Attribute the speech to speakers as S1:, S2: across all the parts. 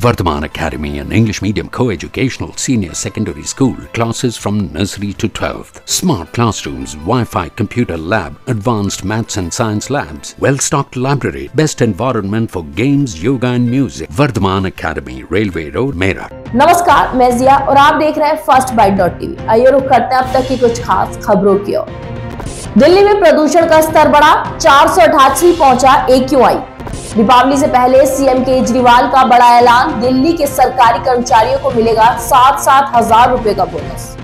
S1: Vardhaman Academy, an English medium co-educational senior secondary school, classes from nursery to 12th. Smart classrooms, Wi-Fi computer lab, advanced maths and science labs, well-stocked library, best environment for games, yoga and music. Vardhaman Academy, Railway Road, Meerut.
S2: नमस्कार मैं जिया और आप देख रहे हैं first bite dot TV आइए रुक करते हैं अब तक की कुछ खास खबरों की ओर दिल्ली में प्रदूषण का स्तर बढ़ा चार सौ अठासी पहुँचा एक्यूआई दीपावली से पहले सीएम केजरीवाल का बड़ा ऐलान दिल्ली के सरकारी कर्मचारियों को मिलेगा सात सात हज़ार रुपए का बोनस।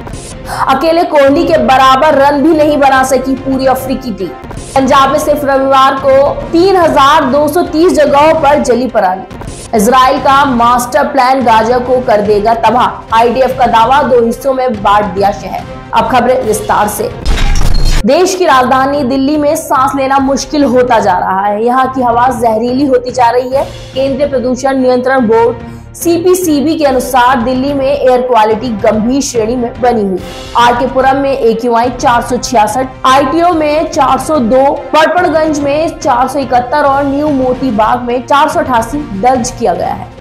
S2: अकेले कोहली के बराबर रन भी नहीं बना सकी पूरी अफ्रीकी टीम। पंजाब में सिर्फ़ रविवार को 3,230 जगहों पर जली पराली। इसराइल का मास्टर प्लान गाजा को कर देगा तबाह। आईडीएफ का दावा दो हिस्सों में बांट दिया शहर। अब खबरें विस्तार से। देश की राजधानी दिल्ली में सांस लेना मुश्किल होता जा रहा है। यहाँ की हवा जहरीली होती जा रही है। केंद्रीय प्रदूषण नियंत्रण बोर्ड सीपीसीबी के अनुसार दिल्ली में एयर क्वालिटी गंभीर श्रेणी में बनी हुई। आर के पुरम में ए क्यू आई चार सौ छियासठ आईटीओ में 402, पड़पड़गंज में 471 और न्यू मोती बाग में चार सौ अठासी दर्ज किया गया है।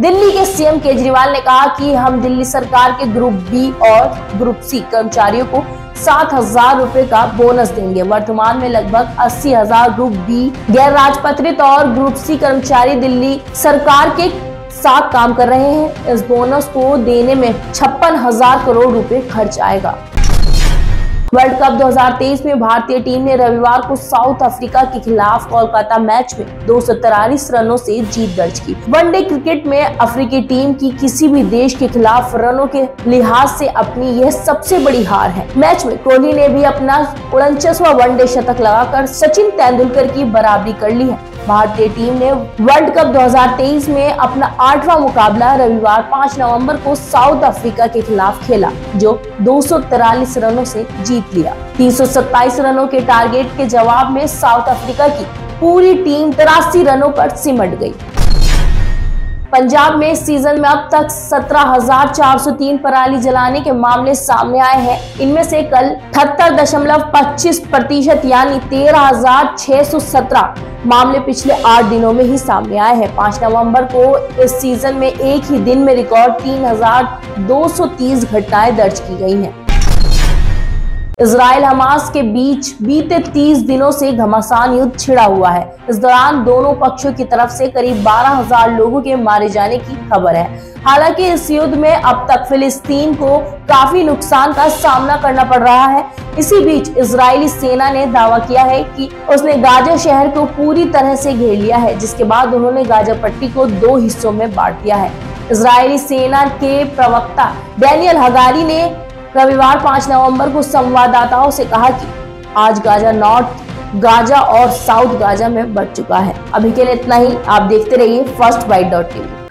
S2: दिल्ली के सीएम केजरीवाल ने कहा कि हम दिल्ली सरकार के ग्रुप बी और ग्रुप सी कर्मचारियों को सात हज़ार रूपए का बोनस देंगे। वर्तमान में लगभग अस्सी हज़ार ग्रुप बी, गैर राजपत्रित और ग्रुप सी कर्मचारी दिल्ली सरकार के साथ काम कर रहे हैं। इस बोनस को देने में छप्पन हज़ार करोड़ रुपए खर्च आएगा। वर्ल्ड कप 2023 में भारतीय टीम ने रविवार को साउथ अफ्रीका के खिलाफ कोलकाता मैच में दो रनों से जीत दर्ज की। वनडे क्रिकेट में अफ्रीकी टीम की किसी भी देश के खिलाफ रनों के लिहाज से अपनी यह सबसे बड़ी हार है। मैच में कोहली ने भी अपना उनचासवा वनडे शतक लगाकर सचिन तेंदुलकर की बराबरी कर ली है। भारतीय टीम ने वर्ल्ड कप 2023 में अपना आठवां मुकाबला रविवार 5 नवंबर को साउथ अफ्रीका के खिलाफ खेला जो दो रनों से जीत लिया। तीन सौ सत्ताइस रनों के टारगेट के जवाब में साउथ अफ्रीका की पूरी टीम तिरासी रनों पर सिमट गई। पंजाब में इस सीज़न में अब तक 17,403 पराली जलाने के मामले सामने आए हैं। इनमें से कल अठहत्तर दशमलव पच्चीस प्रतिशत यानी 13,617 मामले पिछले आठ दिनों में ही सामने आए हैं। पाँच नवंबर को इस सीज़न में एक ही दिन में रिकॉर्ड 3,230 घटनाएँ दर्ज की गई हैं। इसराइल हमास के बीच बीते 30 दिनों से घमासान युद्ध छिड़ा हुआ है। इस दौरान दोनों पक्षों की तरफ़ से करीब 12,000 लोगों के मारे जाने की खबर है। हालाँकि इस युद्ध में अब तक फिलिस्तीन को काफ़ी नुकसान का सामना करना पड़ रहा है। इसी बीच इजरायली सेना ने दावा किया है कि उसने गाजा शहर को पूरी तरह से घेर लिया है जिसके बाद उन्होंने गाजा पट्टी को दो हिस्सों में बांट दिया है। इसराइली सेना के प्रवक्ता डैनियल हगारी ने रविवार 5 नवंबर को संवाददाताओं से कहा कि आज गाजा नॉर्थ, गाजा और साउथ गाजा में बढ़ चुका है। अभी के लिए इतना ही। आप देखते रहिए फ़र्स्ट बाइट डॉट टीवी।